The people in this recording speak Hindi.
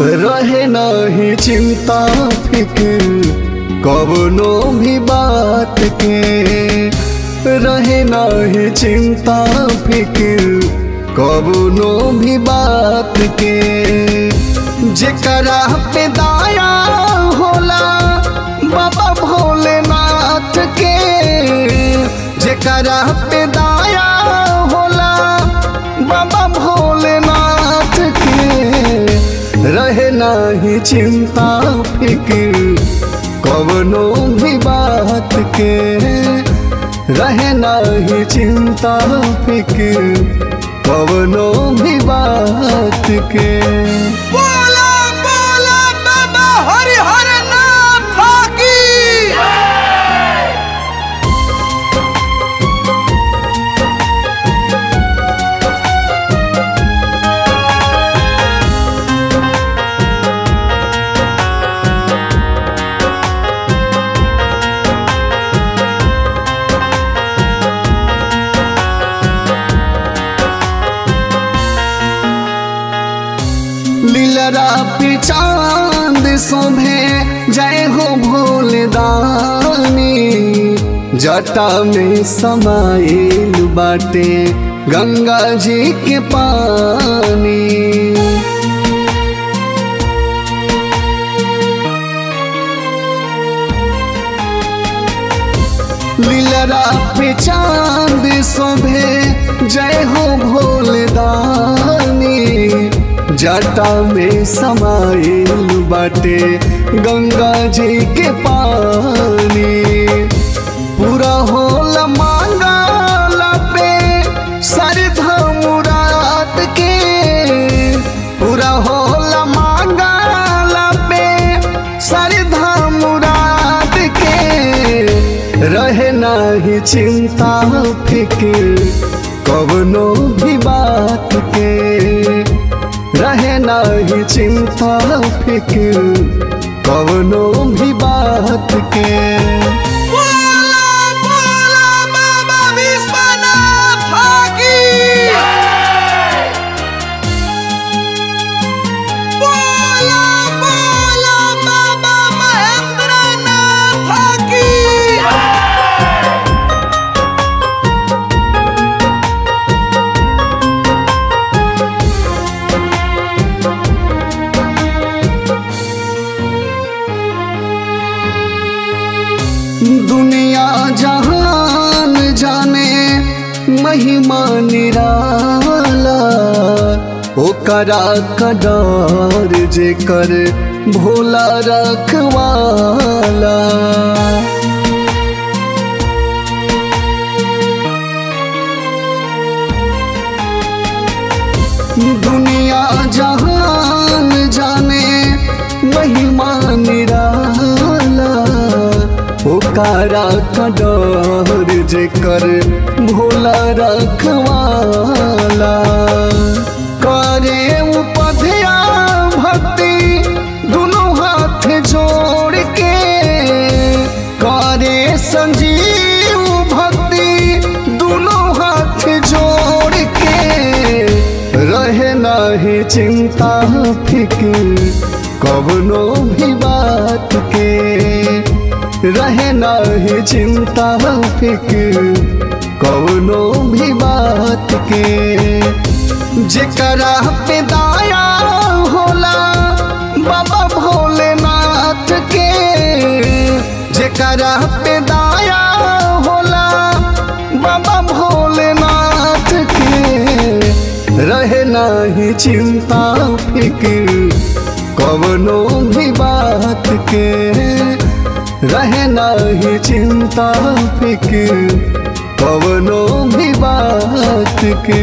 रहे नहीं चिंता फ़िक्र कवनो भी बात के। रहे नहीं चिंता फ़िक्र कवनो भी बात के। जेकरा पे दाया होला, बाबा भोलेनाथ के। जरा पे रहे नाही चिंता, फ़िक्र, कवनो भी बात के रहे नाही चिंता, फ़िक्र, कवनो भी बात के लीलरा पे चाँद शोभे जय हो भोलदानी। जटा में समाइल बाटे, गंगा जी के पानी। लीलरा पे चाँद शोभे जय हो भोलदानी। जटा में समाइल बाटे गंगा जी के पानी। पूरा होल मुराद के। पूरा होल मुराद के। रहे चिंता, फ़िक्र, कवनो भी बात के। नाही चिंता फ़िक्र कवनो भी बात के। महिमा निराला ओकरा कडार जेकर भोला रखवाला। दुनिया जहान जाने महिमा निराला ओकारा कडर जेकर भोला रखवाला। करे उपध्या भक्ति, दोनों हाथ जोड़ के। करे संजीव भक्ति, दोनों हाथ जोड़ के। रहे नाही चिंता फ़िक्र, कवनो भी बात के। रहे नाही चिंता फ़िक्र कवनो भी बात के। जेकरा पे दाया होला, बाबा भोलेनाथ के। जेकरा पे दाया होला, बाबा भोलेनाथ के। रहे नाही चिंता फ़िक्र कवनो भी बात के। रहे नाही चिंता फ़िक्र कवनो भी बात के